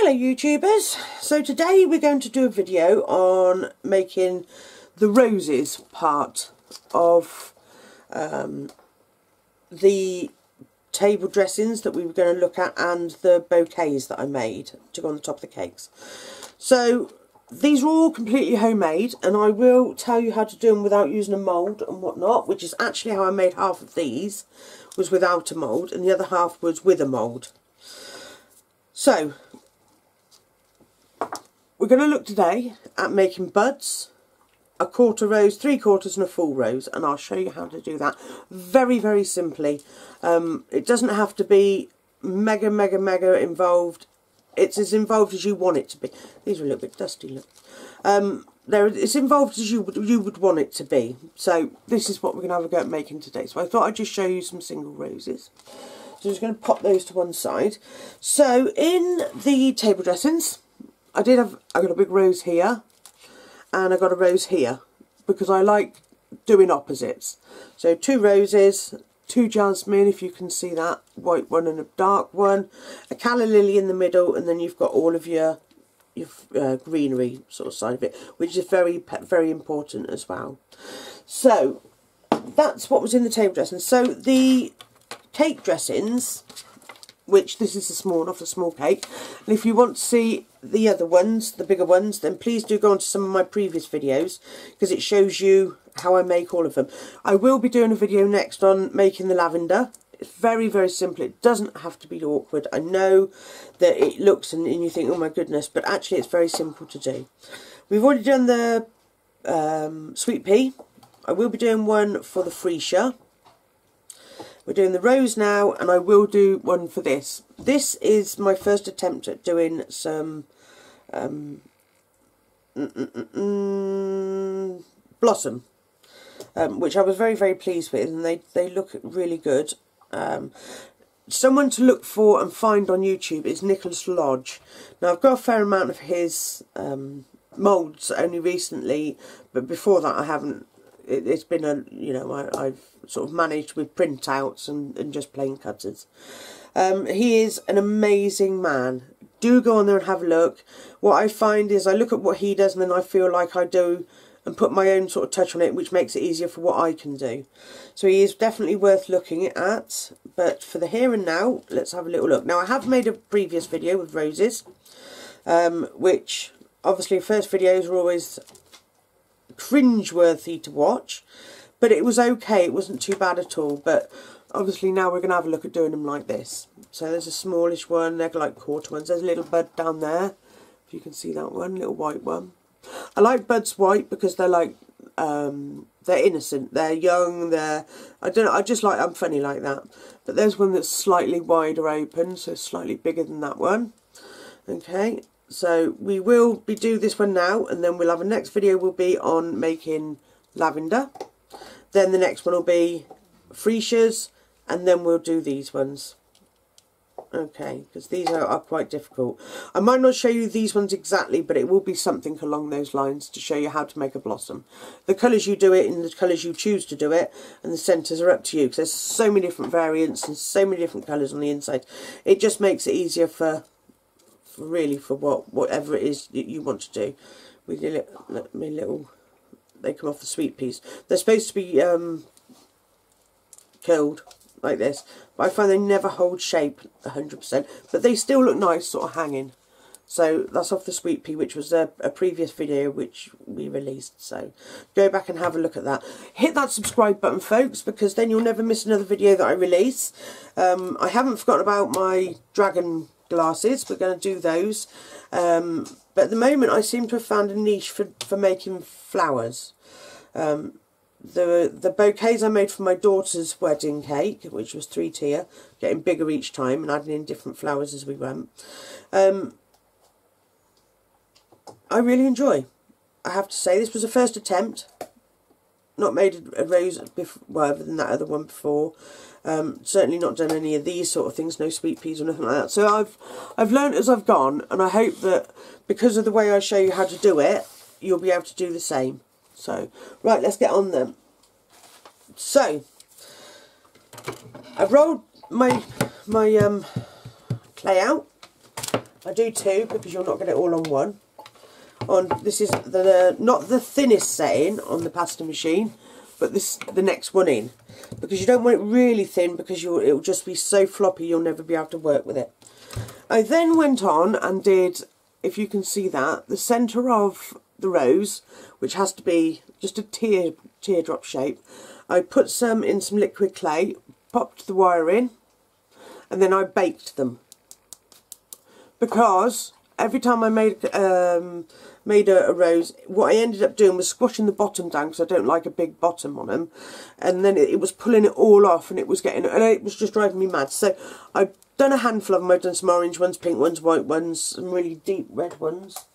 Hello YouTubers, so today we're going to do a video on making the roses part of um, the table dressings that we were going to look at and the bouquets that I made to go on the top of the cakes. So these are all completely homemade and I will tell you how to do them without using a mould and whatnot, which is actually how I made half of these, was without a mould and the other half was with a mould. So, we're going to look today at making buds, a quarter rose, three quarters and a full rose and I'll show you how to do that very very simply. Um, it doesn't have to be mega mega mega involved. It's as involved as you want it to be. These are a little bit dusty look. Um, there, it's involved as you would, you would want it to be. So this is what we're going to have a go at making today. So I thought I'd just show you some single roses. So I'm just going to pop those to one side. So in the table dressings, I did have, I got a big rose here and I got a rose here because I like doing opposites. So two roses, two jasmine if you can see that, white one and a dark one, a calla lily in the middle and then you've got all of your your uh, greenery sort of side of it, which is very very important as well. So that's what was in the table dressing. So the cake dressings, which this is a small, not a small cake. And if you want to see the other ones, the bigger ones, then please do go on to some of my previous videos because it shows you how I make all of them. I will be doing a video next on making the lavender. It's very, very simple. It doesn't have to be awkward. I know that it looks and, and you think, oh my goodness, but actually it's very simple to do. We've already done the um, sweet pea. I will be doing one for the freesia. We're doing the rose now, and I will do one for this. This is my first attempt at doing some um, mm, mm, mm, blossom, um, which I was very, very pleased with, and they, they look really good. Um, someone to look for and find on YouTube is Nicholas Lodge. Now, I've got a fair amount of his um, moulds only recently, but before that I haven't it, has been a, you know, I, have sort of managed with printouts and, and just plain cutters. Um, he is an amazing man. Do go on there and have a look. What I find is I look at what he does and then I feel like I do and put my own sort of touch on it, which makes it easier for what I can do. So he is definitely worth looking at. But for the here and now, let's have a little look. Now, I have made a previous video with roses, um, which obviously first videos are always cringe-worthy to watch. But it was okay, it wasn't too bad at all. But obviously now we're going to have a look at doing them like this. So there's a smallish one, they're like quarter ones. There's a little bud down there, if you can see that one, little white one. I like buds white because they're like, um, they're innocent, they're young, they're, I don't know, I just like, I'm funny like that. But there's one that's slightly wider open, so slightly bigger than that one. Okay, so we will be do this one now and then we'll have a next video will be on making lavender. Then the next one will be freesias and then we'll do these ones. Okay, because these are, are, quite difficult. I might not show you these ones exactly, but it will be something along those lines to show you how to make a blossom. The colours you do it in the colours you choose to do it, and the centres are up to you, because there's so many different variants and so many different colours on the inside. It just makes it easier for really for what whatever it is that you want to do. With your little, they come off the sweet peas they're supposed to be um, curled like this but I find they never hold shape 100% but they still look nice sort of hanging. So that's off the sweet pea which was a, a previous video which we released so go back and have a look at that. Hit that subscribe button folks because then you'll never miss another video that I release. Um, I haven't forgotten about my dragon glasses. We're going to do those. Um, but at the moment I seem to have found a niche for, for making flowers. Um, the the bouquets I made for my daughter's wedding cake, which was three tier, getting bigger each time and adding in different flowers as we went. Um, I really enjoy. I have to say, this was a first attempt. Not made a rose before, well, other than that other one before. Um, certainly not done any of these sort of things, no sweet peas or nothing like that. So I've I've learned as I've gone, and I hope that because of the way I show you how to do it, you'll be able to do the same. So, right, let's get on them. So, I've rolled my my um, clay out, I do two because you'll not get it all on one. On This is the not the thinnest setting on the pasta machine, but this the next one in. Because you don't want it really thin because you'll, it'll just be so floppy you'll never be able to work with it. I then went on and did, if you can see that, the centre of the rose, which has to be just a tear teardrop shape. I put some in some liquid clay, popped the wire in, and then I baked them. Because every time I made um, made a, a, rose, what I ended up doing was squashing the bottom down because I don't like a big bottom on them, and then it, it, was pulling it all off, and it was getting, and it was just driving me mad. So I've done a handful of them. I've done some orange ones, pink ones, white ones, some really deep red ones.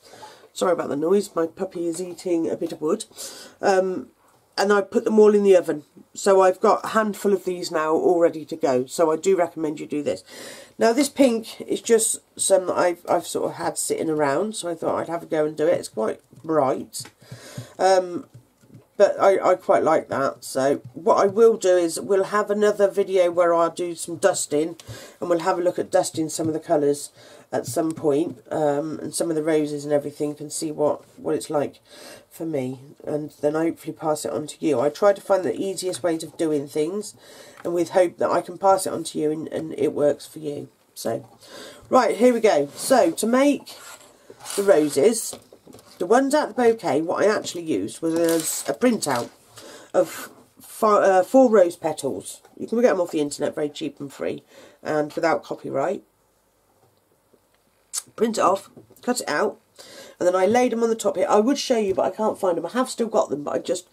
Sorry about the noise. My puppy is eating a bit of wood. Um, and I put them all in the oven. So I've got a handful of these now all ready to go. So I do recommend you do this. Now this pink is just some that I've, I've sort of had sitting around. So I thought I'd have a go and do it. It's quite bright. Um, but I, I quite like that. So what I will do is we'll have another video where I'll do some dusting. And we'll have a look at dusting some of the colours at some point, um, and some of the roses and everything can see what, what it's like for me and then hopefully pass it on to you. I try to find the easiest ways of doing things and with hope that I can pass it on to you and, and it works for you. So, right, here we go. So, to make the roses, the ones out the bouquet, what I actually used was a printout of four, uh, four rose petals. You can get them off the internet, very cheap and free and without copyright. Print it off, cut it out, and then I laid them on the top here. I would show you, but I can't find them. I have still got them, but I just...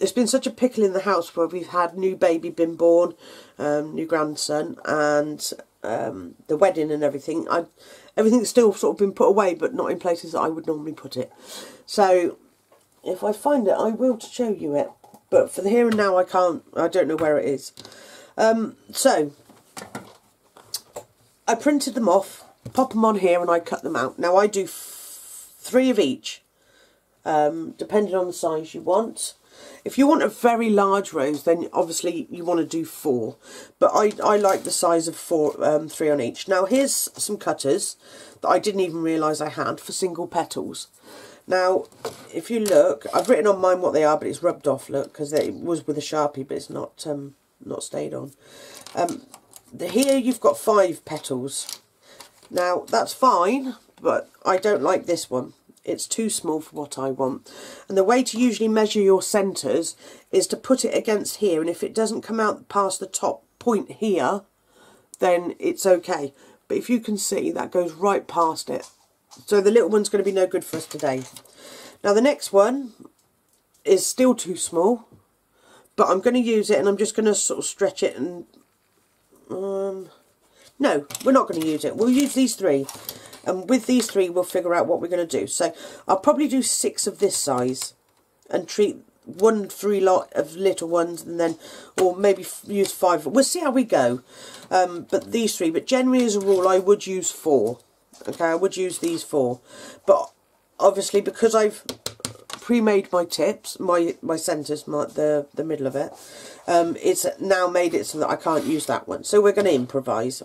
It's been such a pickle in the house where we've had new baby been born, um, new grandson, and um, the wedding and everything. I Everything's still sort of been put away, but not in places that I would normally put it. So, if I find it, I will show you it. But for the here and now, I can't. I don't know where it is. Um, so, I printed them off, pop them on here, and I cut them out. Now, I do three of each, um, depending on the size you want. If you want a very large rose, then obviously you want to do four. But I, I like the size of four, um, three on each. Now here's some cutters that I didn't even realise I had for single petals. Now, if you look, I've written on mine what they are, but it's rubbed off, look, because it was with a Sharpie, but it's not um, not stayed on. Um, the, here you've got five petals. Now, that's fine, but I don't like this one. It's too small for what I want. And the way to usually measure your centres is to put it against here, and if it doesn't come out past the top point here, then it's okay. But if you can see, that goes right past it. So the little one's going to be no good for us today. Now the next one is still too small, but I'm going to use it and I'm just going to sort of stretch it and... Um, no, we're not going to use it. We'll use these three. And with these three, we'll figure out what we're going to do. So I'll probably do six of this size and treat one three lot of little ones and then, or maybe use five. We'll see how we go. Um, but these three, but generally as a rule, I would use four. Okay, I would use these four. But obviously, because I've pre-made my tips, my my centres, my the the middle of it, um, it's now made it so that I can't use that one. So we're going to improvise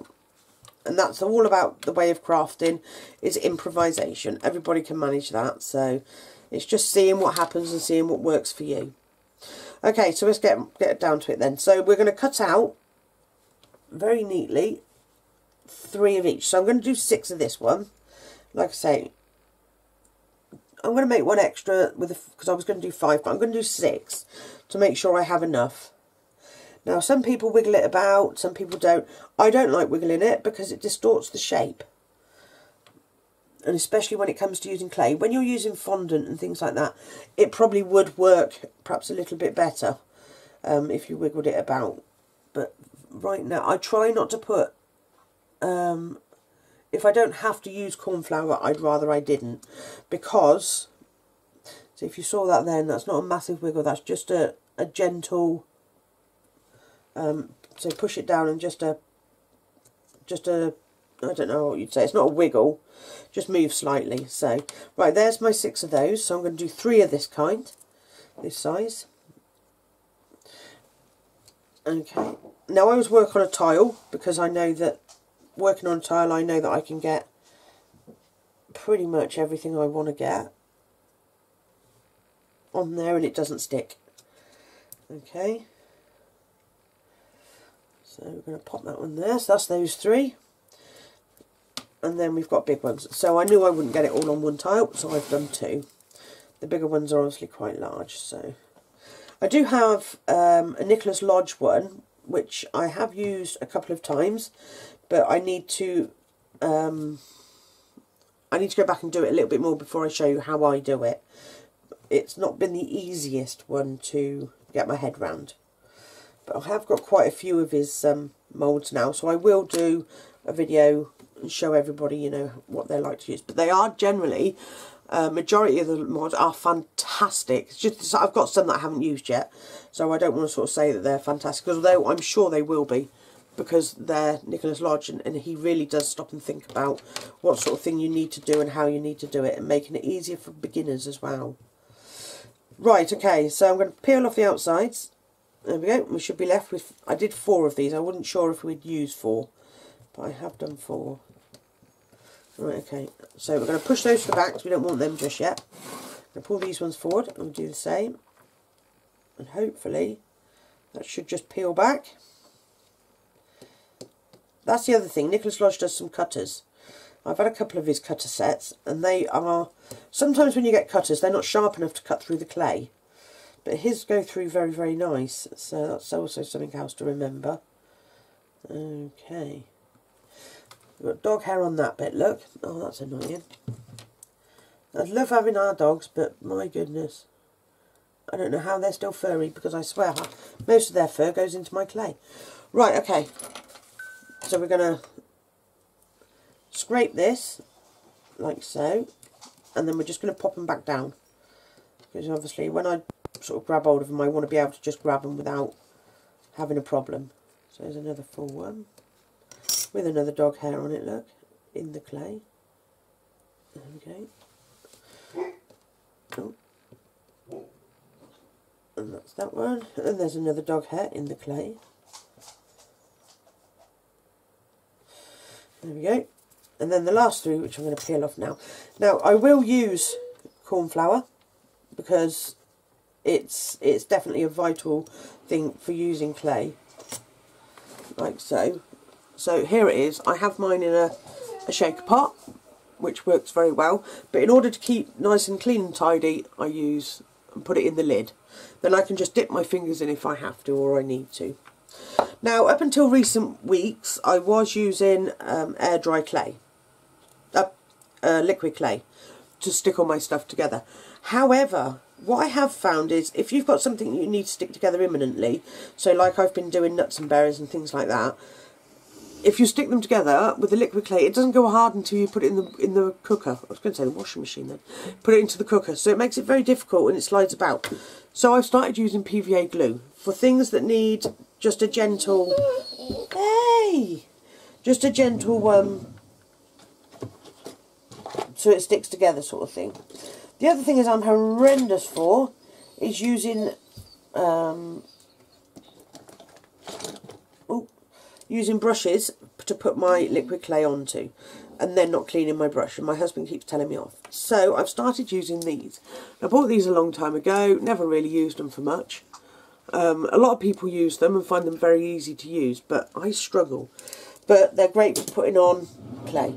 and that's all about the way of crafting is improvisation. Everybody can manage that. So it's just seeing what happens and seeing what works for you. Okay so let's get get down to it then. So we're going to cut out very neatly three of each. So I'm going to do six of this one. Like I say I'm going to make one extra with because I was going to do five but I'm going to do six to make sure I have enough now, some people wiggle it about, some people don't. I don't like wiggling it because it distorts the shape. And especially when it comes to using clay. When you're using fondant and things like that, it probably would work perhaps a little bit better um, if you wiggled it about. But right now, I try not to put... Um, if I don't have to use corn flour, I'd rather I didn't. Because, so if you saw that then, that's not a massive wiggle. That's just a, a gentle um, so push it down and just a, just a, I don't know what you'd say, it's not a wiggle, just move slightly. So, right, there's my six of those. So I'm going to do three of this kind, this size. Okay, now I always work on a tile because I know that working on a tile I know that I can get pretty much everything I want to get on there and it doesn't stick. Okay. So we're going to pop that one there. So that's those three. And then we've got big ones. So I knew I wouldn't get it all on one tile, so I've done two. The bigger ones are obviously quite large, so... I do have um, a Nicholas Lodge one, which I have used a couple of times, but I need to... Um, I need to go back and do it a little bit more before I show you how I do it. It's not been the easiest one to get my head round. But I have got quite a few of his um, moulds now, so I will do a video and show everybody, you know, what they're like to use. But they are generally, uh, majority of the mods are fantastic. It's just I've got some that I haven't used yet, so I don't want to sort of say that they're fantastic, although I'm sure they will be because they're Nicholas Lodge and, and, he really does stop and think about what sort of thing you need to do and how you need to do it and making it easier for beginners as well. Right, okay, so I'm going to peel off the outsides. There we go, we should be left with, I did four of these, I wasn't sure if we'd use four, but I have done four. Right, okay, so we're going to push those to the back because we don't want them just yet. I'm going to pull these ones forward and we'll do the same. And hopefully that should just peel back. That's the other thing, Nicholas Lodge does some cutters. I've had a couple of his cutter sets and they are, sometimes when you get cutters they're not sharp enough to cut through the clay. But his go through very, very nice. So that's also something else to remember. Okay. We've got dog hair on that bit, look. Oh, that's annoying. I love having our dogs, but my goodness. I don't know how they're still furry because I swear most of their fur goes into my clay. Right, okay. So we're going to scrape this like so and then we're just going to pop them back down because obviously when I sort of grab hold of them I want to be able to just grab them without having a problem. So there's another full one with another dog hair on it, look, in the clay. There we go. Oh. And that's that one. And there's another dog hair in the clay. There we go and then the last three which I'm going to peel off now. Now I will use corn flour because it's it's definitely a vital thing for using clay like so. So here it is, I have mine in a, a shaker pot which works very well but in order to keep nice and clean and tidy I use and put it in the lid. Then I can just dip my fingers in if I have to or I need to. Now up until recent weeks I was using um, air dry clay uh, liquid clay to stick all my stuff together. However, what I have found is if you've got something you need to stick together imminently, so like I've been doing nuts and berries and things like that, if you stick them together with the liquid clay, it doesn't go hard until you put it in the in the cooker. I was going to say the washing machine then. Put it into the cooker, so it makes it very difficult and it slides about. So I've started using PVA glue for things that need just a gentle, hey, just a gentle um, so it sticks together sort of thing. The other thing is I'm horrendous for is using um, using brushes to put my liquid clay onto and then not cleaning my brush and my husband keeps telling me off. So I've started using these. I bought these a long time ago, never really used them for much. Um, a lot of people use them and find them very easy to use but I struggle. But they're great for putting on clay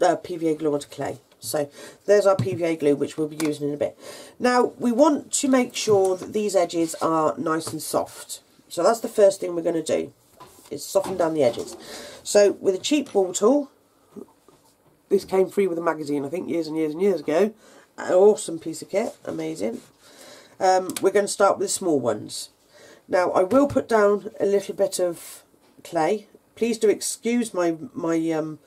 uh, PVA glue onto clay. So there's our PVA glue which we'll be using in a bit. Now we want to make sure that these edges are nice and soft. So that's the first thing we're going to do is soften down the edges. So with a cheap ball tool, this came free with a magazine I think years and years and years ago. An awesome piece of kit, amazing. Um, we're going to start with the small ones. Now I will put down a little bit of clay. Please do excuse my my um,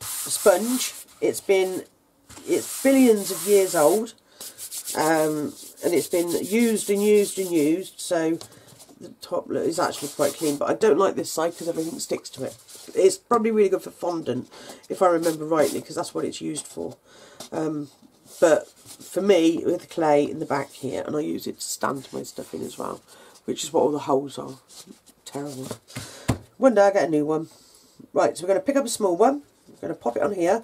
sponge. It's been, it's billions of years old. Um, and it's been used and used and used. So the top is actually quite clean. But I don't like this side because everything sticks to it. It's probably really good for fondant, if I remember rightly, because that's what it's used for. Um, but for me, with clay in the back here, and I use it to stand my stuff in as well, which is what all the holes are. Terrible. One day I get a new one. Right, so we're going to pick up a small one we're going to pop it on here.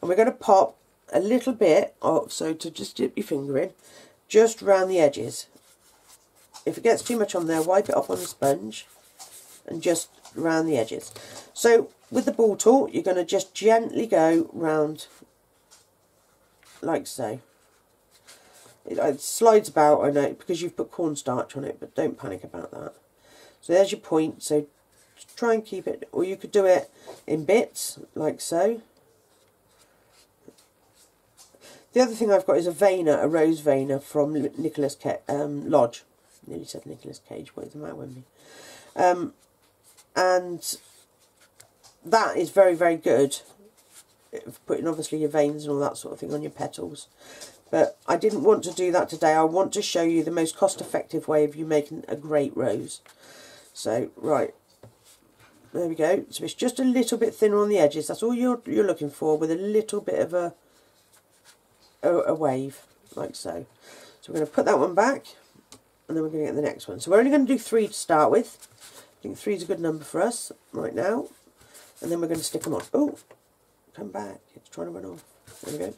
And we're going to pop a little bit of, so to just dip your finger in, just around the edges. If it gets too much on there, wipe it off on the sponge and just around the edges. So with the ball tool, you're going to just gently go round like so. It, uh, it slides about, I know, because you've put cornstarch on it, but don't panic about that. So there's your point, so try and keep it, or you could do it in bits, like so. The other thing I've got is a veiner, a rose veiner from Nicholas um, Lodge. Nearly said Nicholas Cage, what is the matter with me? Um, and that is very, very good. Putting obviously your veins and all that sort of thing on your petals. But I didn't want to do that today. I want to show you the most cost-effective way of you making a great rose. So, right. There we go. So it's just a little bit thinner on the edges. That's all you're, you're looking for with a little bit of a, a, a wave, like so. So we're going to put that one back and then we're going to get the next one. So we're only going to do three to start with. I think three is a good number for us right now. And then we're going to stick them on. Oh, come back. It's trying to run off. There we go.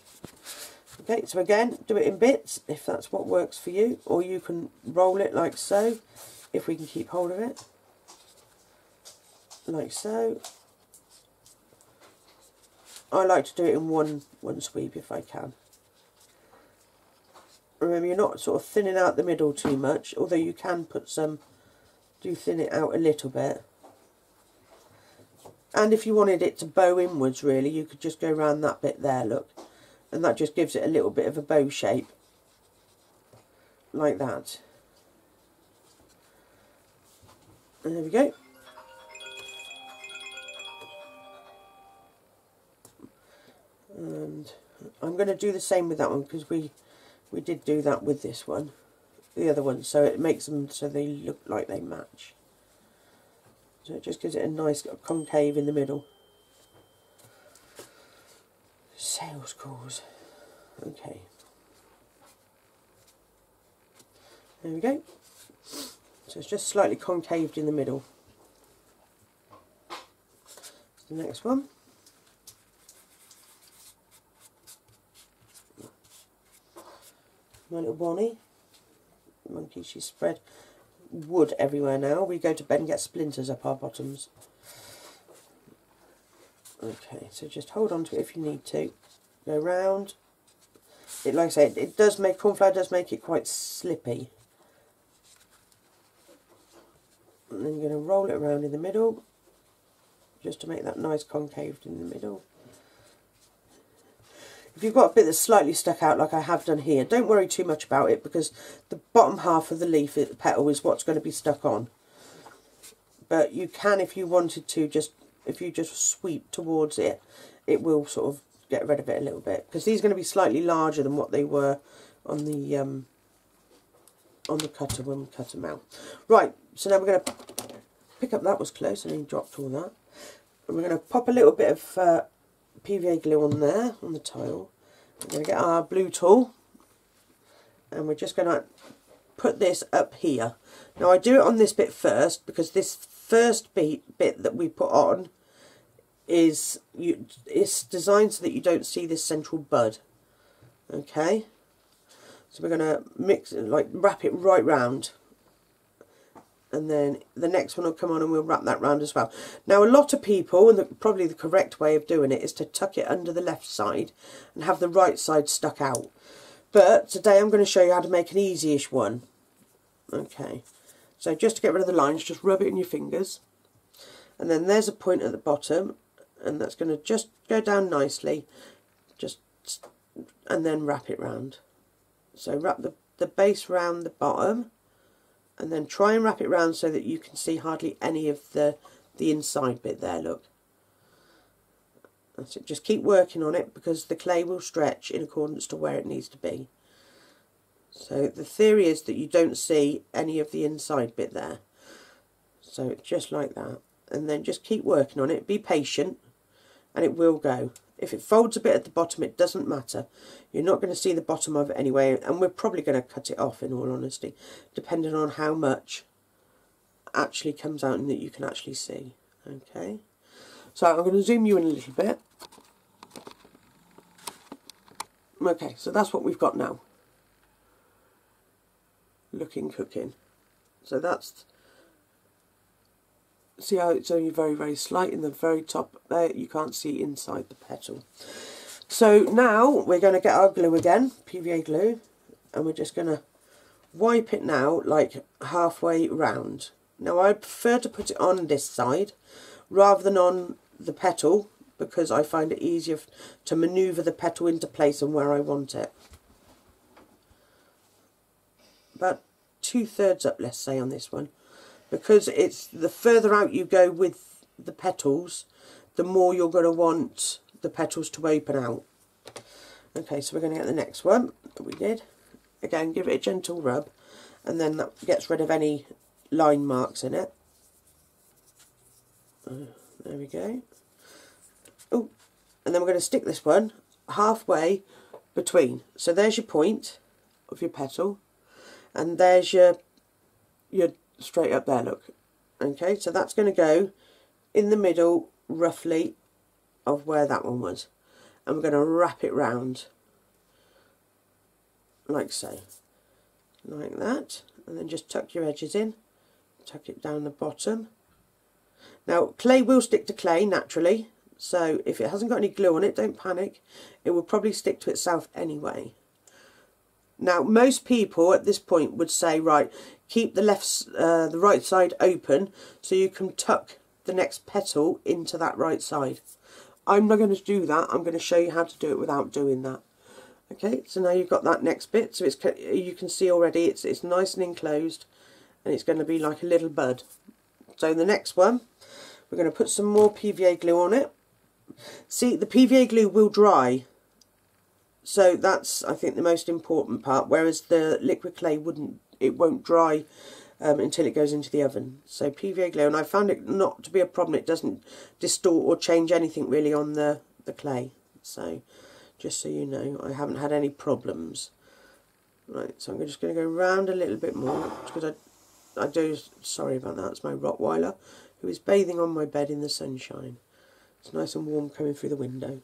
Okay, so again, do it in bits if that's what works for you, or you can roll it like so, if we can keep hold of it, like so. I like to do it in one, one sweep if I can. Remember, you're not sort of thinning out the middle too much, although you can put some, do thin it out a little bit. And if you wanted it to bow inwards, really, you could just go around that bit there, look. And that just gives it a little bit of a bow shape. Like that. And there we go. And I'm going to do the same with that one because we we did do that with this one the other one so it makes them so they look like they match so it just gives it a nice concave in the middle sales calls. Okay. There we go. So it's just slightly concaved in the middle. The next one. My little Bonnie. Monkey, she's spread wood everywhere now. We go to bed and get splinters up our bottoms. Okay, so just hold on to it if you need to go round. It, like I said, it does make, cornflour does make it quite slippy. And then you're going to roll it around in the middle, just to make that nice concaved in the middle. If you've got a bit that's slightly stuck out like I have done here, don't worry too much about it because the bottom half of the leaf, the petal, is what's going to be stuck on. But you can, if you wanted to, just if you just sweep towards it, it will sort of get rid of it a little bit because these are going to be slightly larger than what they were on the um, on the cutter when we cut them out. Right, so now we're going to pick up, that was close and he dropped all that. And we're going to pop a little bit of uh, PVA glue on there, on the tile. We're going to get our blue tool and we're just going to put this up here. Now I do it on this bit first because this first bit, bit that we put on is you it's designed so that you don't see this central bud okay so we're going to mix it like wrap it right round and then the next one will come on and we'll wrap that round as well. Now a lot of people and the, probably the correct way of doing it is to tuck it under the left side and have the right side stuck out. But today I'm going to show you how to make an easy-ish one. Okay so just to get rid of the lines just rub it in your fingers. And then there's a point at the bottom and that's going to just go down nicely. Just and then wrap it round. So wrap the, the base round the bottom and then try and wrap it round so that you can see hardly any of the the inside bit there look. That's it. Just keep working on it because the clay will stretch in accordance to where it needs to be. So the theory is that you don't see any of the inside bit there. So just like that. And then just keep working on it. Be patient and it will go. If it folds a bit at the bottom, it doesn't matter. You're not going to see the bottom of it anyway, and we're probably going to cut it off, in all honesty, depending on how much actually comes out and that you can actually see. Okay, so I'm going to zoom you in a little bit. Okay, so that's what we've got now. Looking cooking. So that's see how it's only very very slight in the very top there you can't see inside the petal so now we're going to get our glue again PVA glue and we're just going to wipe it now like halfway round now I prefer to put it on this side rather than on the petal because I find it easier to manoeuvre the petal into place and where I want it. About two thirds up, let's say, on this one. Because it's the further out you go with the petals, the more you're going to want the petals to open out. Okay, so we're going to get the next one that we did. Again, give it a gentle rub, and then that gets rid of any line marks in it. Uh, there we go. Oh, and then we're going to stick this one halfway between. So there's your point of your petal, and there's your your straight up there. Look, okay. So that's going to go in the middle, roughly, of where that one was, and we're going to wrap it round like so, like that, and then just tuck your edges in, tuck it down the bottom. Now clay will stick to clay naturally, so if it hasn't got any glue on it, don't panic. It will probably stick to itself anyway. Now, most people at this point would say, right, keep the left, uh, the right side open so you can tuck the next petal into that right side. I'm not going to do that. I'm going to show you how to do it without doing that. Okay, so now you've got that next bit. So it's you can see already it's it's nice and enclosed, and it's going to be like a little bud. So the next one, we're going to put some more PVA glue on it. See, the PVA glue will dry. So that's, I think, the most important part. Whereas the liquid clay wouldn't, it won't dry um, until it goes into the oven. So PVA glue, and I found it not to be a problem. It doesn't distort or change anything really on the, the clay. So just so you know, I haven't had any problems. Right, so I'm just going to go round a little bit more because I, I do, sorry about that, it's my Rottweiler who is bathing on my bed in the sunshine. It's nice and warm coming through the window.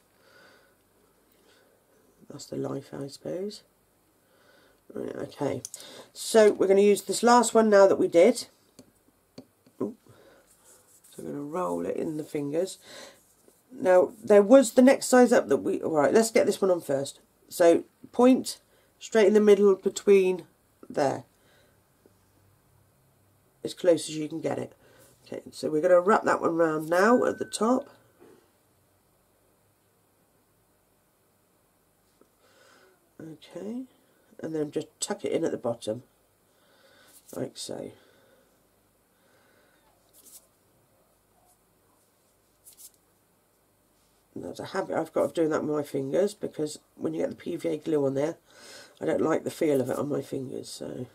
That's the life, I suppose. Right, okay, so we're going to use this last one now that we did. Ooh. So I'm going to roll it in the fingers. Now, there was the next size up that we... Alright, let's get this one on first. So, point straight in the middle between there. As close as you can get it. Okay, so we're going to wrap that one round now at the top. Okay, and then just tuck it in at the bottom, like so. There's a habit I've got of doing that with my fingers because when you get the PVA glue on there, I don't like the feel of it on my fingers. So,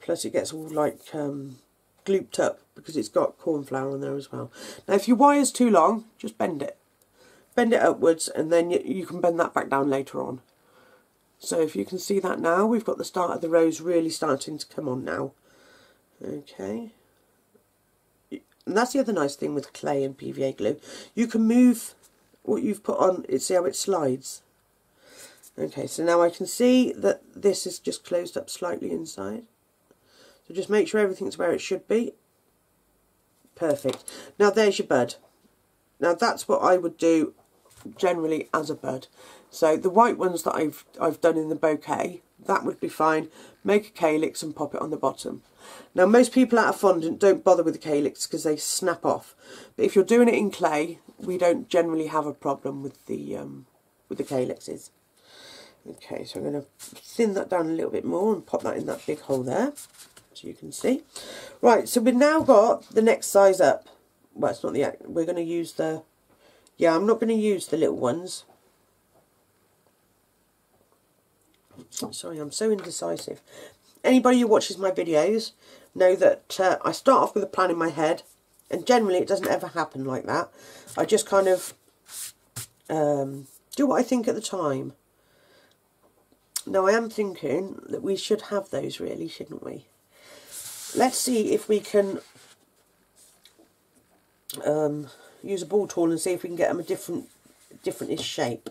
plus it gets all like um, glooped up because it's got corn flour on there as well. Now, if your wire's too long, just bend it bend it upwards and then you, you can bend that back down later on. So if you can see that now, we've got the start of the rose really starting to come on now. Okay. And that's the other nice thing with clay and PVA glue. You can move what you've put on, see how it slides. Okay, so now I can see that this is just closed up slightly inside. So just make sure everything's where it should be. Perfect. Now there's your bud. Now that's what I would do generally as a bud. So the white ones that I've I've done in the bouquet, that would be fine. Make a calyx and pop it on the bottom. Now most people out of fondant don't bother with the calyx because they snap off. But if you're doing it in clay, we don't generally have a problem with the um, with the calyxes. Okay, so I'm going to thin that down a little bit more and pop that in that big hole there, so you can see. Right, so we've now got the next size up. Well, it's not the, we're going to use the yeah, I'm not going to use the little ones. Sorry, I'm so indecisive. Anybody who watches my videos know that uh, I start off with a plan in my head, and generally it doesn't ever happen like that. I just kind of um, do what I think at the time. Now I am thinking that we should have those really, shouldn't we? Let's see if we can um, use a ball tool and see if we can get them a different, different shape.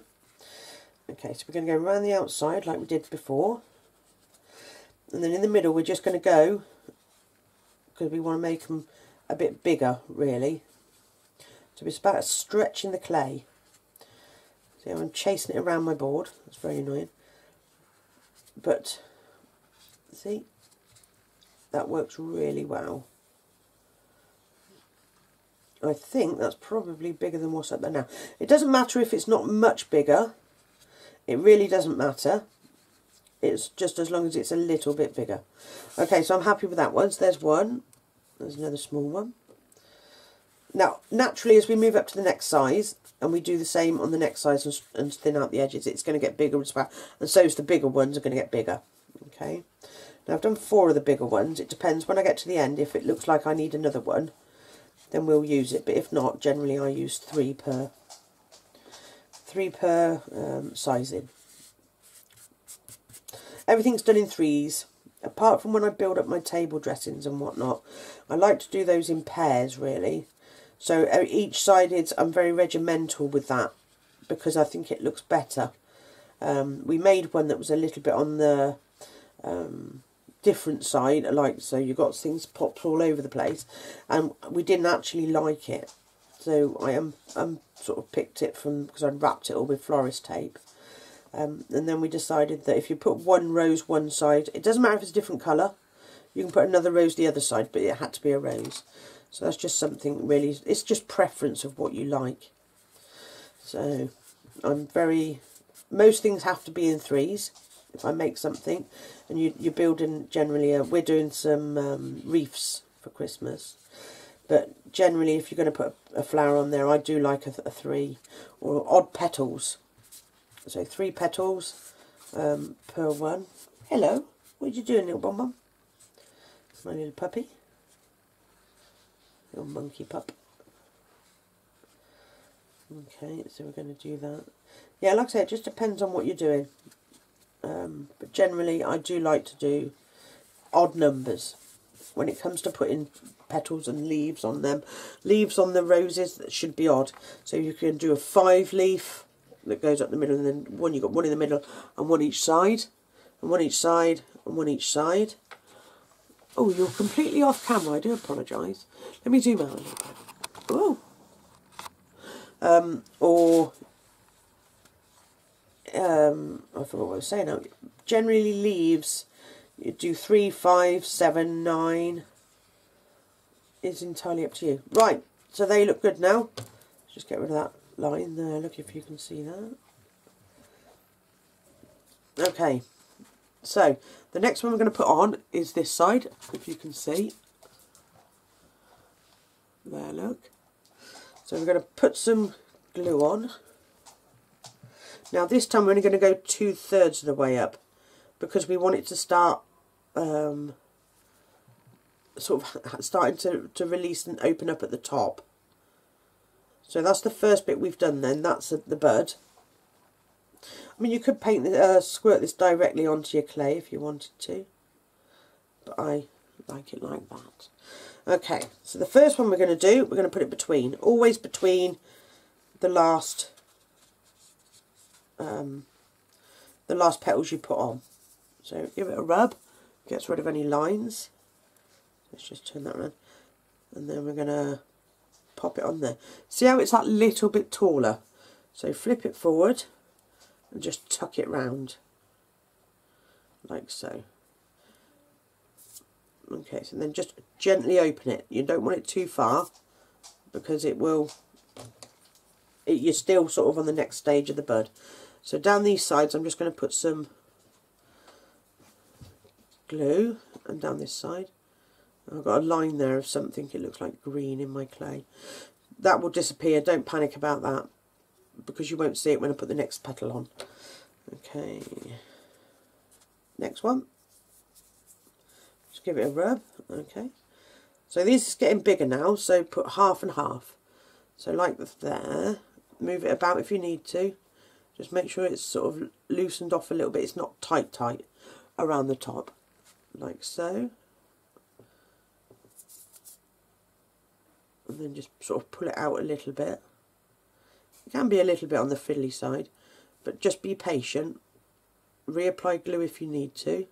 Okay, so we're going to go around the outside like we did before. And then in the middle we're just going to go, because we want to make them a bit bigger really. So it's about stretching the clay. See, I'm chasing it around my board. That's very annoying. But, see, that works really well. I think that's probably bigger than what's up there now. It doesn't matter if it's not much bigger. It really doesn't matter. It's just as long as it's a little bit bigger. Okay, so I'm happy with that one. So there's one. There's another small one. Now, naturally, as we move up to the next size, and we do the same on the next size and, and thin out the edges, it's going to get bigger as well. And so is the bigger ones are going to get bigger. Okay. Now, I've done four of the bigger ones. It depends when I get to the end. If it looks like I need another one, then we'll use it. But if not, generally I use three per three per um, sizing. Everything's done in threes apart from when I build up my table dressings and whatnot, I like to do those in pairs really. So each side is, I'm very regimental with that because I think it looks better. Um, we made one that was a little bit on the um, different side, like so you got things popped all over the place, and we didn't actually like it. So I am um, sort of picked it from because I wrapped it all with florist tape. Um, and then we decided that if you put one rose one side, it doesn't matter if it's a different colour, you can put another rose the other side, but it had to be a rose. So that's just something really, it's just preference of what you like. So I'm very, most things have to be in threes if I make something. And you, you're building generally, a, we're doing some um, wreaths for Christmas. But generally if you're going to put a, flower on there, I do like a, a three or odd petals so three petals um, per one. Hello, what are you doing, little bum? My little puppy. Little monkey pup. Okay, so we're going to do that. Yeah, like I said, it just depends on what you're doing. Um, but generally, I do like to do odd numbers when it comes to putting petals and leaves on them. Leaves on the roses that should be odd. So you can do a five leaf, that goes up the middle, and then one you've got one in the middle and one each side, and one each side, and one each side. Oh, you're completely off camera. I do apologise. Let me zoom out. Oh. Um, or um, I forgot what I was saying. Generally leaves you do three, five, seven, nine. It's entirely up to you. Right, so they look good now. Let's just get rid of that line there. Look if you can see that. Okay, so the next one we're going to put on is this side, if you can see. There, look. So we're going to put some glue on. Now this time we're only going to go two thirds of the way up because we want it to start um, sort of starting to, to release and open up at the top. So that's the first bit we've done then, that's the bud. I mean you could paint the, uh, squirt this directly onto your clay if you wanted to, but I like it like that. Okay, so the first one we're going to do, we're going to put it between, always between the last um, the last petals you put on. So give it a rub, gets rid of any lines. Let's just turn that around. And then we're going to pop it on there. See how it's that little bit taller? So flip it forward and just tuck it round like so. Okay, so then just gently open it. You don't want it too far because it will, it, you're still sort of on the next stage of the bud. So down these sides I'm just going to put some glue and down this side. I've got a line there of something, it looks like green in my clay. That will disappear, don't panic about that, because you won't see it when I put the next petal on. Okay, next one. Just give it a rub, okay. So this is getting bigger now, so put half and half. So like there, move it about if you need to. Just make sure it's sort of loosened off a little bit, it's not tight tight around the top, like so. and then just sort of pull it out a little bit. It can be a little bit on the fiddly side, but just be patient. Reapply glue if you need to.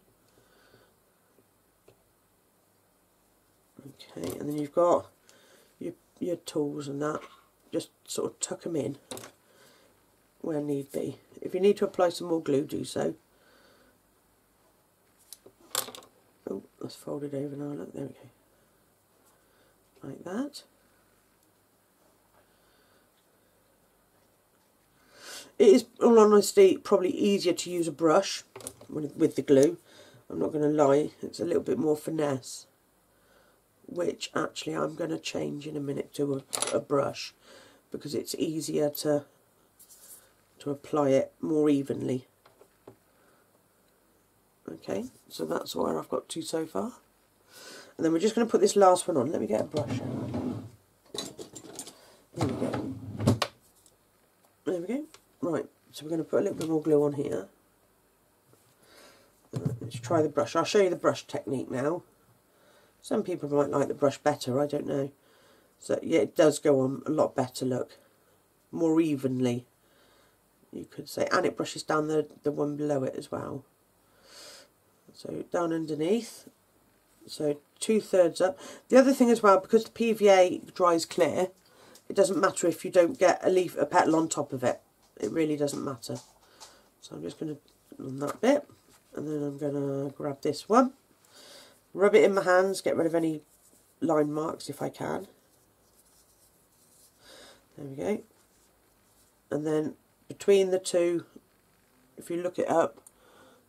Okay, and then you've got your, your tools and that. Just sort of tuck them in where need be. If you need to apply some more glue, do so. Oh, that's folded over now. Look, there we go. Like that. It is, all honesty, probably easier to use a brush with the glue. I'm not going to lie, it's a little bit more finesse. Which actually I'm going to change in a minute to a, a brush because it's easier to to apply it more evenly. Okay, so that's where I've got to so far. And then we're just going to put this last one on. Let me get a brush. There we go. There we go. Right, so we're going to put a little bit more glue on here. Let's try the brush. I'll show you the brush technique now. Some people might like the brush better, I don't know. So yeah, it does go on a lot better, look. More evenly, you could say. And it brushes down the, the one below it as well. So down underneath. So two thirds up. The other thing as well, because the PVA dries clear, it doesn't matter if you don't get a leaf, a petal on top of it. It really doesn't matter. So I'm just going to on that bit, and then I'm going to grab this one, rub it in my hands, get rid of any line marks if I can. There we go. And then between the two, if you look it up,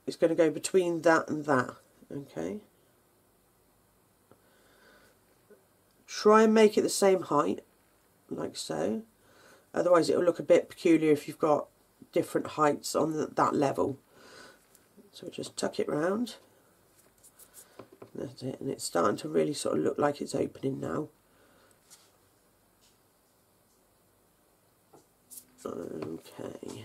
it's going to go between that and that. Okay. Try and make it the same height, like so. Otherwise it will look a bit peculiar if you've got different heights on the, that level. So just tuck it round. That's it, and it's starting to really sort of look like it's opening now. Okay.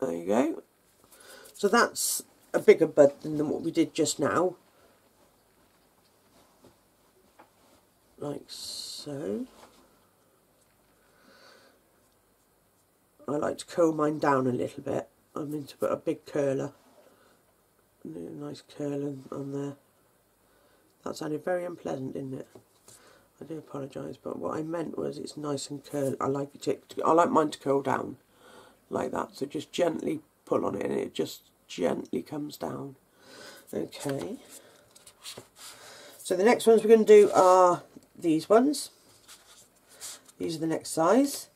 There you go. So that's a bigger bud than what we did just now. like so. I like to curl mine down a little bit. I'm going to put a big curler, a nice curl on there. That sounded very unpleasant, didn't it? I do apologise, but what I meant was it's nice and curl. I like it. To, I like mine to curl down like that. So just gently pull on it, and it just gently comes down. Okay. So the next ones we're going to do are these ones. These are the next size.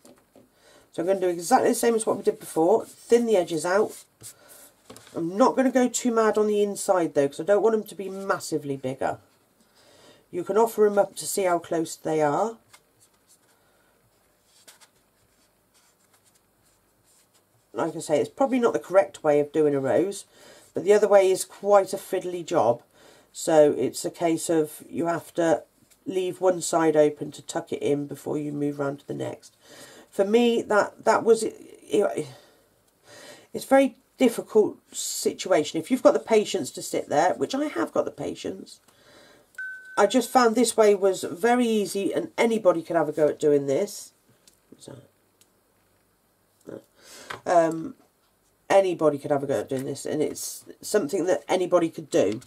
So I'm going to do exactly the same as what we did before. Thin the edges out. I'm not going to go too mad on the inside though because I don't want them to be massively bigger. You can offer them up to see how close they are. Like I say, it's probably not the correct way of doing a rose, but the other way is quite a fiddly job. So it's a case of you have to leave one side open to tuck it in before you move round to the next. For me, that that was it, it, it's very difficult situation. If you've got the patience to sit there, which I have got the patience, I just found this way was very easy and anybody could have a go at doing this. Um, anybody could have a go at doing this and it's something that anybody could do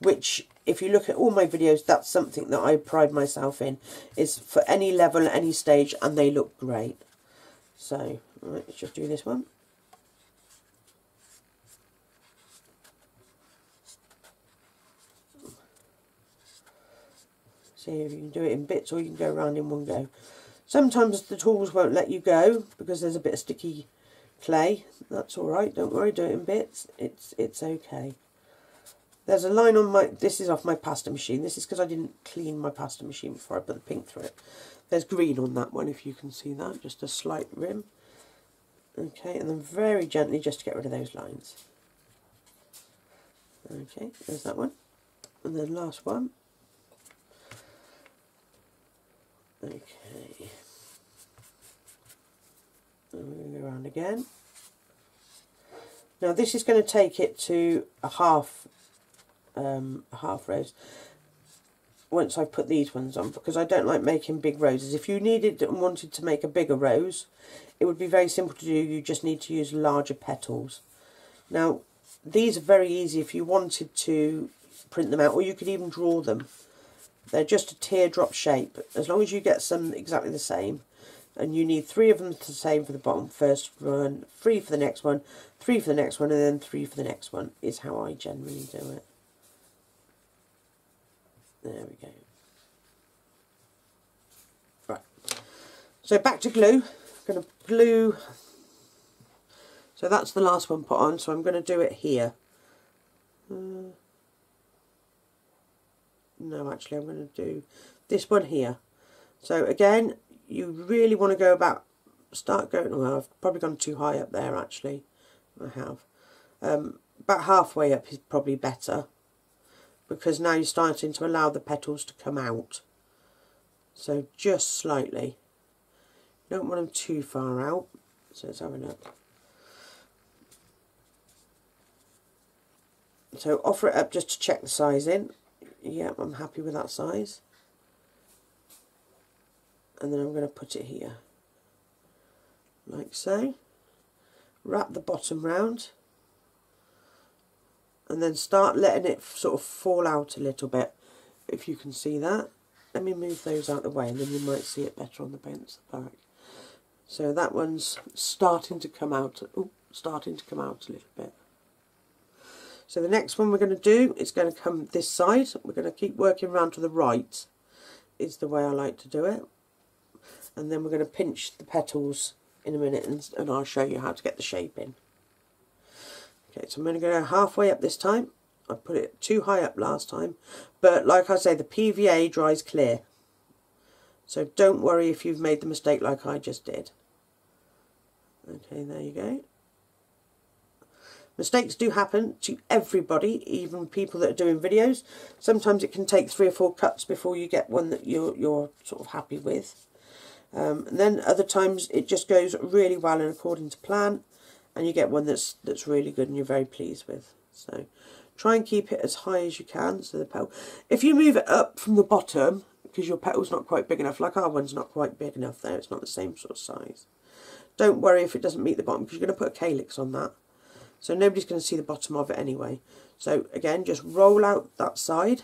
which if you look at all my videos that's something that I pride myself in is for any level any stage and they look great. So let's just do this one. See if you can do it in bits or you can go around in one go. Sometimes the tools won't let you go because there's a bit of sticky clay. That's all right. Don't worry. Do it in bits. It's it's okay. There's a line on my. This is off my pasta machine. This is because I didn't clean my pasta machine before I put the pink through it. There's green on that one if you can see that. Just a slight rim. Okay, and then very gently just to get rid of those lines. Okay, there's that one. And then last one. Okay. And around again. Now this is going to take it to a half, um, a half rose. once I've put these ones on because I don't like making big roses. If you needed and wanted to make a bigger rose, it would be very simple to do. You just need to use larger petals. Now, these are very easy if you wanted to print them out, or you could even draw them. They're just a teardrop shape. As long as you get some exactly the same, and you need three of them the same for the bottom first one, three for the next one, three for the next one, and then three for the next one, is how I generally do it. There we go. Right. So back to glue. I'm going to glue. So that's the last one put on, so I'm going to do it here. Uh, no, actually I'm going to do this one here. So again, you really want to go about, start going, well I've probably gone too high up there actually, I have. Um, about halfway up is probably better because now you're starting to allow the petals to come out. So just slightly. You don't want them too far out. So let's have a look. So offer it up just to check the size in. Yep, I'm happy with that size. And then I'm going to put it here. Like so. Wrap the bottom round. And then start letting it sort of fall out a little bit if you can see that. Let me move those out of the way and then you might see it better on the bents back. So that one's starting to come out ooh, starting to come out a little bit. So the next one we're going to do is going to come this side. We're going to keep working around to the right is the way I like to do it and then we're going to pinch the petals in a minute and, and I'll show you how to get the shape in Okay, so I'm going to go halfway up this time. I put it too high up last time. But like I say, the PVA dries clear. So don't worry if you've made the mistake like I just did. Okay, there you go. Mistakes do happen to everybody, even people that are doing videos. Sometimes it can take three or four cuts before you get one that you're, you're sort of happy with. Um, and then other times it just goes really well and according to plan and you get one that's that's really good and you're very pleased with. So try and keep it as high as you can. So the petal, if you move it up from the bottom, because your petal's not quite big enough, like our one's not quite big enough there, it's not the same sort of size. Don't worry if it doesn't meet the bottom, because you're going to put a calyx on that. So nobody's going to see the bottom of it anyway. So again, just roll out that side,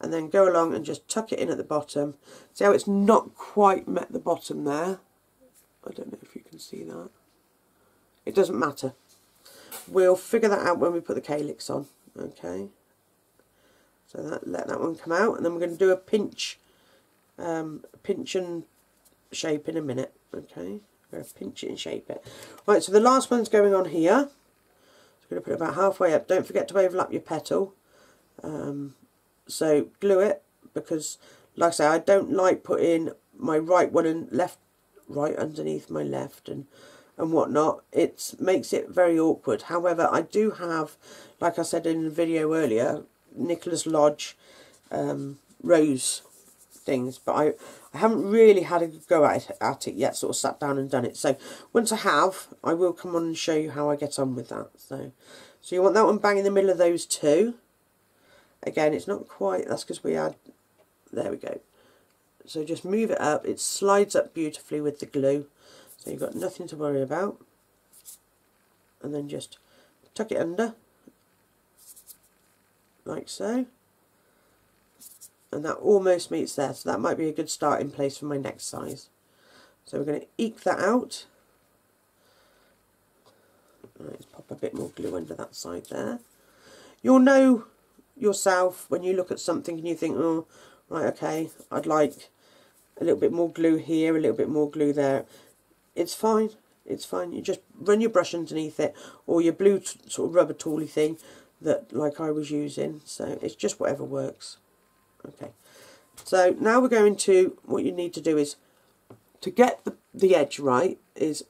and then go along and just tuck it in at the bottom. See how it's not quite met the bottom there? I don't know if you can see that. It doesn't matter. We'll figure that out when we put the calyx on. Okay. So that, let that one come out, and then we're going to do a pinch, um, pinch and shape in a minute. Okay. We're going to pinch it and shape it. Right. So the last one's going on here. So we're going to put it about halfway up. Don't forget to overlap your petal. Um, so glue it because, like I say, I don't like putting my right one and left right underneath my left and and whatnot, it makes it very awkward. However, I do have, like I said in the video earlier, Nicholas Lodge um, rose things, but I, I haven't really had a go at it, at it yet, sort of sat down and done it. So once I have, I will come on and show you how I get on with that. So, so you want that one bang in the middle of those two. Again, it's not quite, that's because we had, there we go. So just move it up, it slides up beautifully with the glue. So you've got nothing to worry about. And then just tuck it under, like so. And that almost meets there, so that might be a good starting place for my next size. So we're going to eke that out. let's pop a bit more glue under that side there. You'll know yourself when you look at something and you think, oh, right, okay, I'd like a little bit more glue here, a little bit more glue there it's fine. It's fine. You just run your brush underneath it or your blue sort of rubber tooly thing that like I was using. So it's just whatever works. Okay. So now we're going to, what you need to do is, to get the, the edge right, is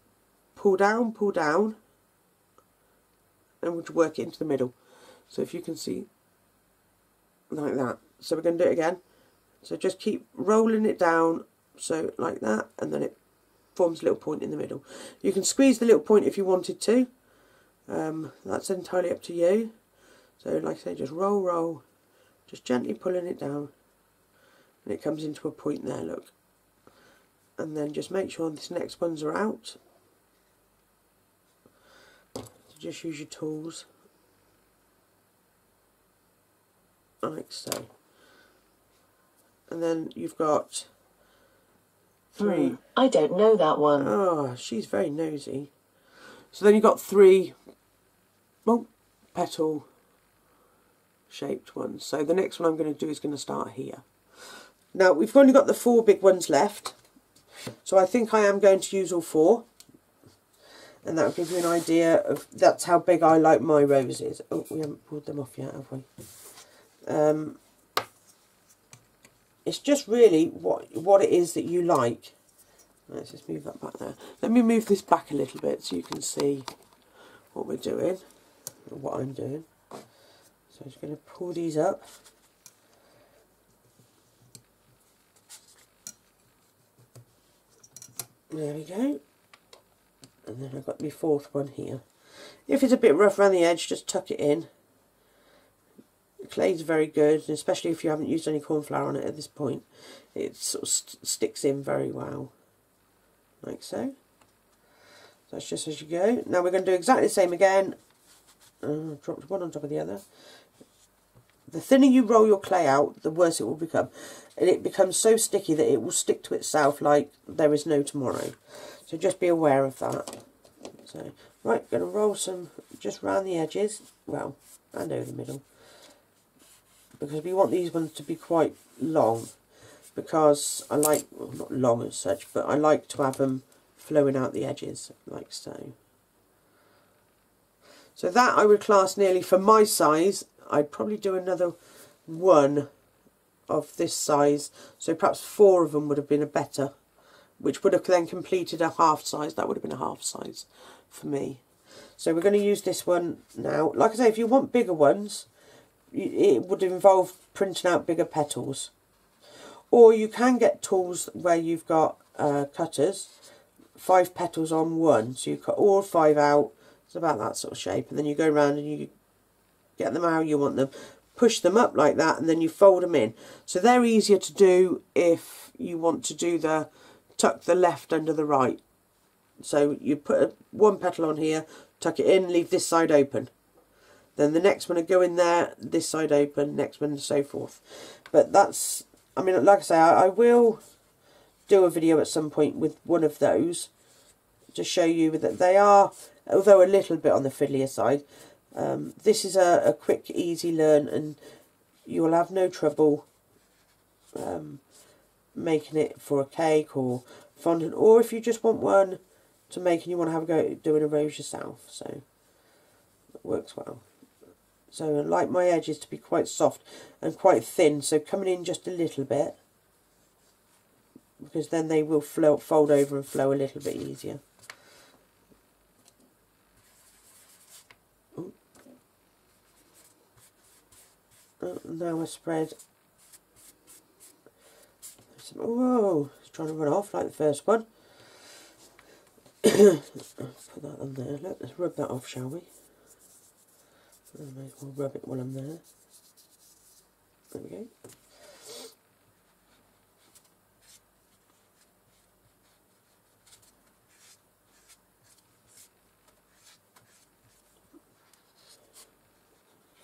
pull down, pull down, and we'll work it into the middle. So if you can see, like that. So we're going to do it again. So just keep rolling it down, so like that, and then it forms a little point in the middle. You can squeeze the little point if you wanted to. Um, that's entirely up to you. So like I say, just roll, roll, just gently pulling it down. and it comes into a point there, look. And then just make sure this next ones are out. So just use your tools. Like so. And then you've got three. Hmm, I don't know that one. Oh, she's very nosy. So then you've got three well, petal shaped ones. So the next one I'm going to do is going to start here. Now we've only got the four big ones left. So I think I am going to use all four. And that will give you an idea of, that's how big I like my roses. Oh, we haven't pulled them off yet, have we? Um, it's just really what what it is that you like. Let's just move that back there. Let me move this back a little bit so you can see what we're doing, what I'm doing. So I'm just going to pull these up. There we go. And then I've got my fourth one here. If it's a bit rough around the edge, just tuck it in. The clay's very good, especially if you haven't used any corn flour on it at this point. It sort of st sticks in very well, like so. That's just as you go. Now we're going to do exactly the same again. Uh, dropped one on top of the other. The thinner you roll your clay out, the worse it will become. And it becomes so sticky that it will stick to itself like there is no tomorrow. So just be aware of that. So, right, going to roll some just round the edges. Well, and over the middle. Because we want these ones to be quite long. Because I like, well, not long as such, but I like to have them flowing out the edges, like so. So that I would class nearly, for my size, I'd probably do another one of this size. So perhaps four of them would have been a better, which would have then completed a half size. That would have been a half size for me. So we're going to use this one now. Like I say, if you want bigger ones, it would involve printing out bigger petals. Or you can get tools where you've got uh, cutters, five petals on one. So you cut all five out. It's about that sort of shape. And then you go around and you get them how you want them, push them up like that, and then you fold them in. So they're easier to do if you want to do the tuck the left under the right. So you put a, one petal on here, tuck it in, leave this side open. Then the next one will go in there, this side open, next one and so forth. But that's, I mean, like I say, I, I will do a video at some point with one of those to show you that they are, although a little bit on the fiddlier side, um, this is a, a, quick, easy learn and you will have no trouble um, making it for a cake or fondant or if you just want one to make and you want to have a go doing a rose yourself. So it works well. So I like my edges to be quite soft and quite thin so coming in just a little bit. Because then they will flow, fold over and flow a little bit easier. now oh, I spread. Whoa it's trying to run off like the first one. Put that on there. Let's rub that off shall we I may as well rub it while I'm there there we go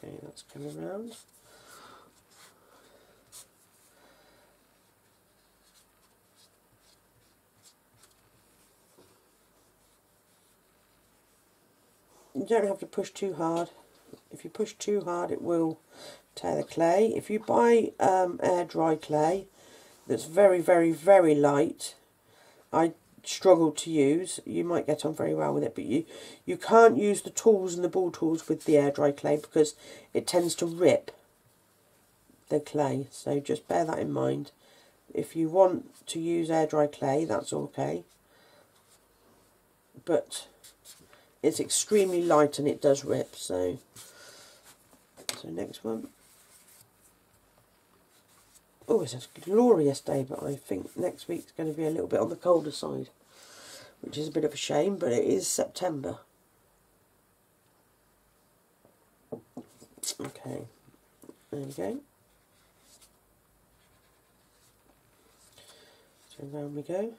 Okay, that's coming around. you don't have to push too hard. If you push too hard, it will tear the clay. If you buy um, air dry clay that's very, very, very light, I struggle to use. You might get on very well with it, but you, you can't use the tools and the ball tools with the air dry clay because it tends to rip the clay. So just bear that in mind. If you want to use air dry clay, that's okay. But it's extremely light and it does rip so so next one. Oh it's a glorious day but I think next week's going to be a little bit on the colder side which is a bit of a shame but it is September. Okay there we go. And down we go.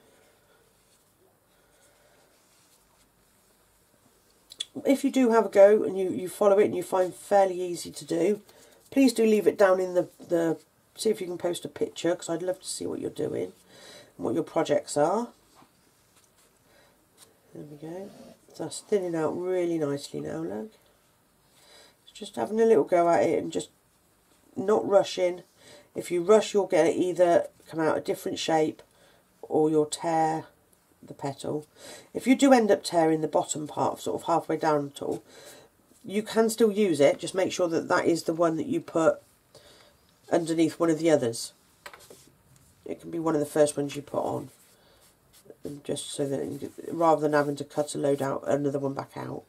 If you do have a go and you, you follow it and you find fairly easy to do, please do leave it down in the, the see if you can post a picture because I'd love to see what you're doing and what your projects are. There we go. That's thinning out really nicely now, look. Just having a little go at it and just not rushing. If you rush, you'll get it either come out a different shape or you'll tear the petal. If you do end up tearing the bottom part, sort of halfway down at all, you can still use it. Just make sure that that is the one that you put underneath one of the others. It can be one of the first ones you put on. And just so that, rather than having to cut a load out, another one back out.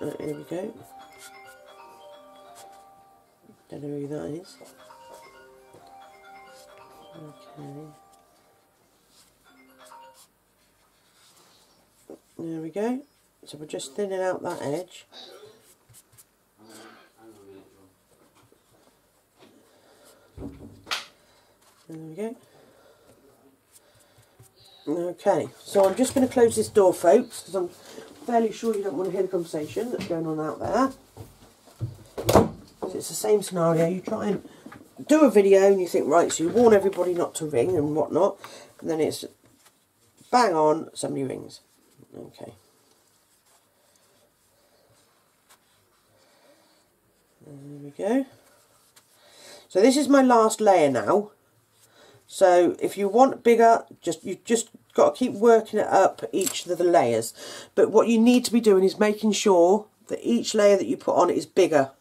Uh, here we go. Don't know who that is. Okay. There we go. So we're just thinning out that edge. There we go. Okay, so I'm just going to close this door, folks, because I'm fairly sure you don't want to hear the conversation that's going on out there. It's the same scenario. You try and do a video and you think, right, so you warn everybody not to ring and whatnot, and then it's bang on, somebody rings. Okay. There we go. So this is my last layer now. So if you want bigger, just you just got to keep working it up each of the layers. But what you need to be doing is making sure that each layer that you put on is bigger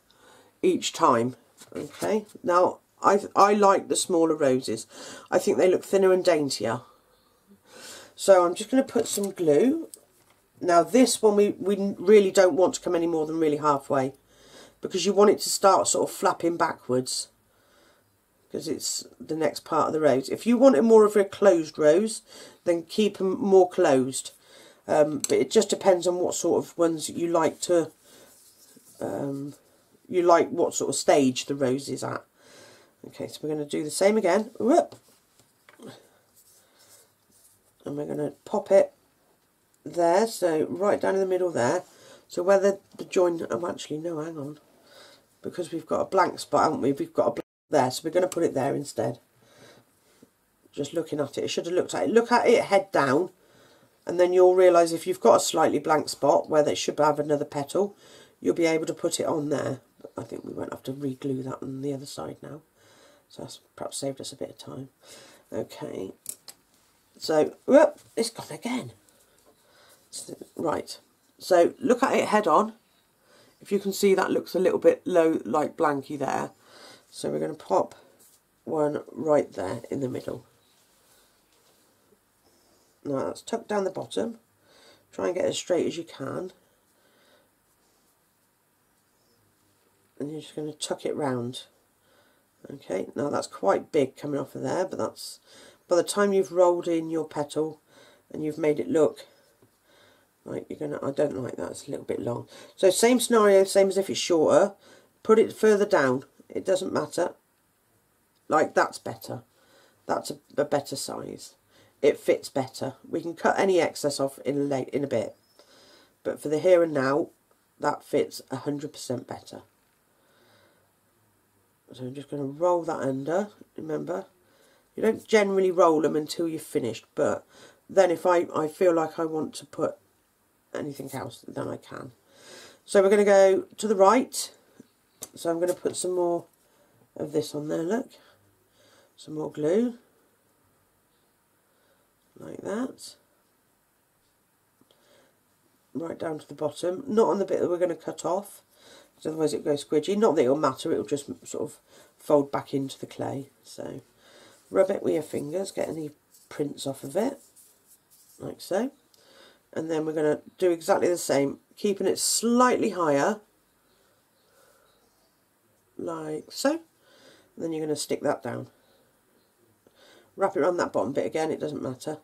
each time. Okay. Now I I like the smaller roses. I think they look thinner and daintier. So I'm just going to put some glue. Now this one we, we really don't want to come any more than really halfway because you want it to start sort of flapping backwards because it's the next part of the rose. If you want it more of a closed rose, then keep them more closed. Um, but it just depends on what sort of ones you like to, um, you like what sort of stage the rose is at. Okay, so we're going to do the same again. Whoop. And we're going to pop it there, so right down in the middle there. So where the, the join, oh actually no, hang on. Because we've got a blank spot, haven't we? We've got a blank there, so we're going to put it there instead. Just looking at it, it should have looked at it. Look at it head down, and then you'll realise if you've got a slightly blank spot where they should have another petal, you'll be able to put it on there. But I think we won't have to re-glue that on the other side now. So that's perhaps saved us a bit of time. Okay, so, whoop, it's gone again. Right, so look at it head on. If you can see that looks a little bit low, like blanky there. So we're going to pop one right there in the middle. Now that's tucked down the bottom. Try and get as straight as you can. And you're just going to tuck it round. Okay, now that's quite big coming off of there, but that's by the time you've rolled in your petal and you've made it look like you're gonna I don't like that, it's a little bit long. So same scenario, same as if it's shorter, put it further down it doesn't matter. Like that's better. That's a, a better size. It fits better. We can cut any excess off in a, late, in a bit. But for the here and now, that fits 100% better. So I'm just going to roll that under, remember. You don't generally roll them until you're finished, but then if I, I feel like I want to put anything else, than I can. So we're going to go to the right, so I'm going to put some more of this on there, look. Some more glue. Like that. Right down to the bottom. Not on the bit that we're going to cut off, because otherwise it goes squidgy. Not that it'll matter, it'll just sort of fold back into the clay. So rub it with your fingers, get any prints off of it, like so. And then we're going to do exactly the same, keeping it slightly higher like so. And then you're going to stick that down. Wrap it around that bottom bit again, it doesn't matter.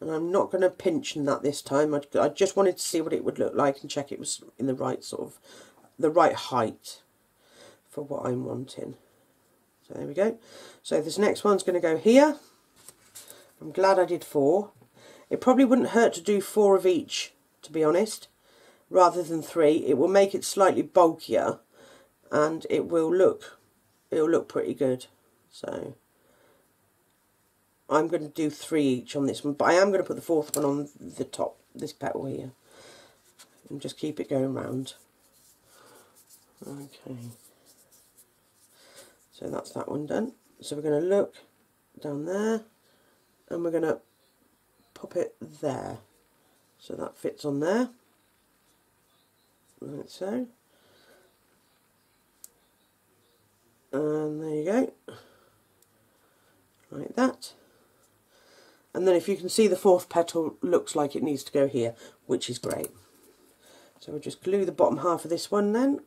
And I'm not going to pinch in that this time. I, I just wanted to see what it would look like and check it was in the right sort of, the right height for what I'm wanting. So there we go. So this next one's going to go here. I'm glad I did four. It probably wouldn't hurt to do four of each, to be honest, rather than three. It will make it slightly bulkier and it will look, it'll look pretty good. So I'm going to do three each on this one, but I am going to put the fourth one on the top, this petal here, and just keep it going round. Okay, so that's that one done. So we're going to look down there, and we're going to pop it there. So that fits on there, like so. And there you go, like that. And then if you can see the fourth petal looks like it needs to go here which is great. So we'll just glue the bottom half of this one then.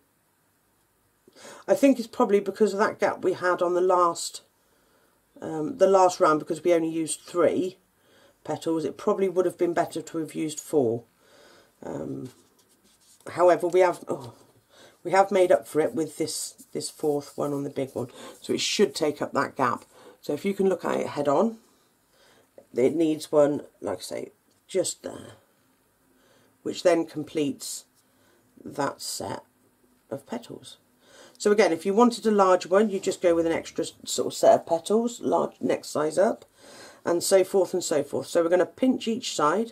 I think it's probably because of that gap we had on the last um, the last round because we only used three petals it probably would have been better to have used four. Um, however we have oh, we have made up for it with this this fourth one on the big one. So it should take up that gap. So if you can look at it head on it needs one, like I say, just there, which then completes that set of petals. So again, if you wanted a large one, you just go with an extra sort of set of petals, large next size up, and so forth and so forth. So we're going to pinch each side.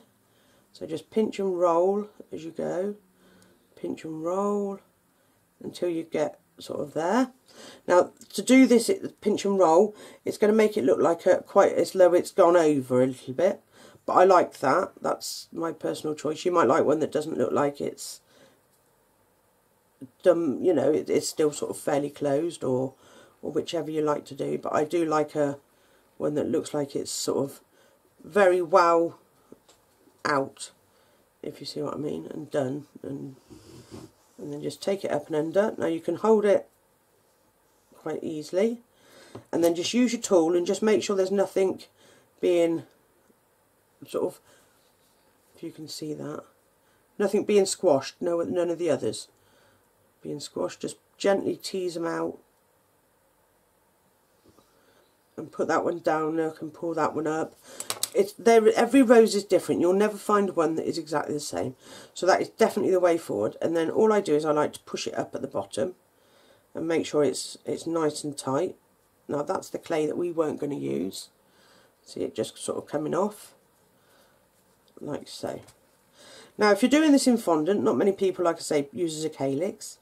So just pinch and roll as you go. Pinch and roll until you get sort of there. Now to do this pinch and roll, it's going to make it look like a, quite as though it's gone over a little bit. But I like that. That's my personal choice. You might like one that doesn't look like it's done, you know, it, it's still sort of fairly closed or, or whichever you like to do. But I do like a one that looks like it's sort of very well out, if you see what I mean, and done. And and then just take it up and under. Now you can hold it quite easily and then just use your tool and just make sure there's nothing being sort of, if you can see that, nothing being squashed, no, none of the others being squashed, just gently tease them out and put that one down, and I can pull that one up. It's there every rose is different. You'll never find one that is exactly the same. So that is definitely the way forward. And then all I do is I like to push it up at the bottom and make sure it's it's nice and tight. Now that's the clay that we weren't going to use. See it just sort of coming off? Like so. Now if you're doing this in fondant not many people like I say uses a calyx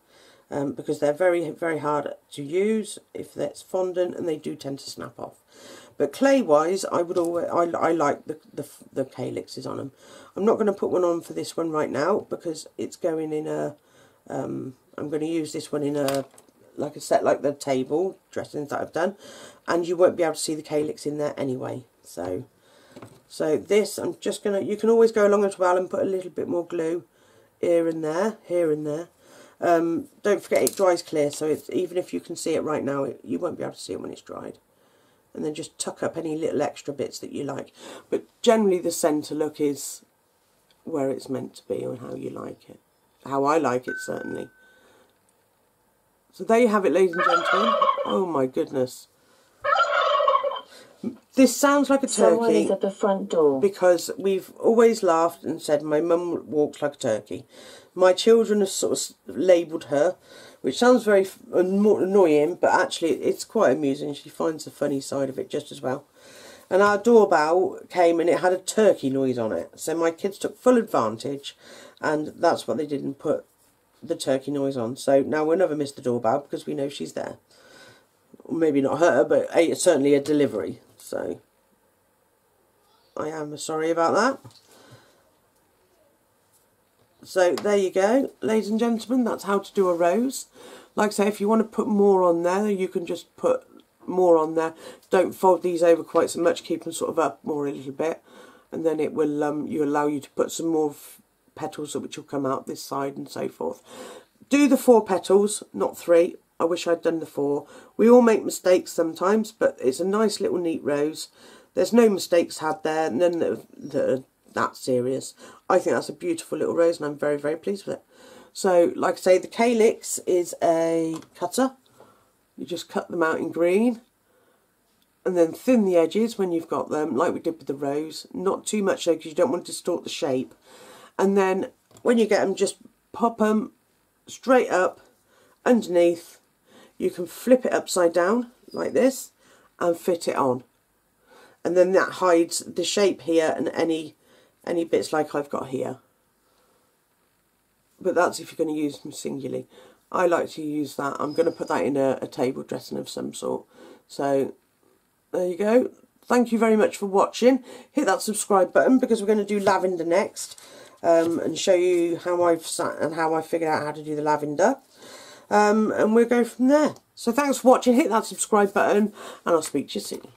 um, because they're very very hard to use if that's fondant and they do tend to snap off but clay wise, I would always I, I like the, the the calyxes on them. I'm not going to put one on for this one right now because it's going in a. Um, I'm going to use this one in a like a set like the table dressings that I've done, and you won't be able to see the calyx in there anyway. So, so this I'm just gonna. You can always go along as well and put a little bit more glue here and there, here and there. Um, don't forget it dries clear, so it's, even if you can see it right now, it, you won't be able to see it when it's dried and then just tuck up any little extra bits that you like. But generally the centre look is where it's meant to be and how you like it. How I like it, certainly. So there you have it, ladies and gentlemen. Oh my goodness. This sounds like a turkey. Someone is at the front door. Because we've always laughed and said my mum walks like a turkey. My children have sort of labelled her which sounds very annoying, but actually it's quite amusing. She finds the funny side of it just as well. And our doorbell came and it had a turkey noise on it. So my kids took full advantage and that's what they did and put the turkey noise on. So now we'll never miss the doorbell because we know she's there. Maybe not her, but a, certainly a delivery. So I am sorry about that. So there you go, ladies and gentlemen, that's how to do a rose. Like I say, if you want to put more on there, you can just put more on there. Don't fold these over quite so much, keep them sort of up more a little bit. And then it will um, you allow you to put some more petals which will come out this side and so forth. Do the four petals, not three. I wish I'd done the four. We all make mistakes sometimes, but it's a nice little neat rose. There's no mistakes had there, none that, that are that serious. I think that's a beautiful little rose and I'm very, very pleased with it. So, like I say, the Calyx is a cutter. You just cut them out in green. and then thin the edges when you've got them, like we did with the rose. Not too much though, because you don't want to distort the shape. And then when you get them, just pop them straight up underneath. You can flip it upside down like this and fit it on. And then that hides the shape here and any any bits like I've got here. But that's if you're going to use them singularly. I like to use that. I'm going to put that in a, a table dressing of some sort. So there you go. Thank you very much for watching. Hit that subscribe button because we're going to do lavender next. Um, and show you how I've sat and how I figured out how to do the lavender. Um, and we'll go from there. So thanks for watching. Hit that subscribe button and I'll speak to you soon.